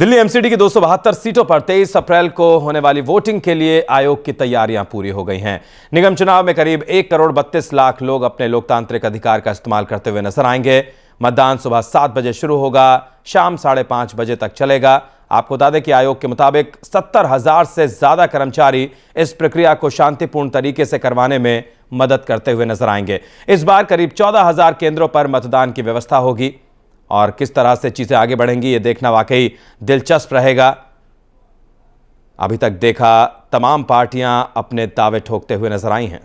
Delhi MCD की दो सौ बहत्तर सीटों पर 23 अप्रैल को होने वाली वोटिंग के लिए आयोग की तैयारियाँ पूरी हो गई हैं। निगम चुनाव में करीब एक करोड़ बत्तीस लाख लोग अपने लोकतांत्रिक अधिकार का इस्तेमाल करते हुए नज़र आएँगे। मतदान सुबह सात बजे शुरू होगा, शाम साढ़े पाँच बजे तक चलेगा। आपको बता दें कि आयोग के मुताबिक सत्तर हज़ार से ज़्यादा कर्मचारी इस प्रक्रिया को शांतिपूर्ण तरीके से करवाने में मदद करते हुए नज़र आएँगे। इस बार करीब चौदह हज़ार केंद्रों पर मतदान की व्यवस्था होगी। और किस तरह से चीज़ें आगे बढ़ेंगी, ये देखना वाकई दिलचस्प रहेगा। अभी तक देखा तमाम पार्टियाँ अपने दावे ठोकते हुए नज़र आई हैं।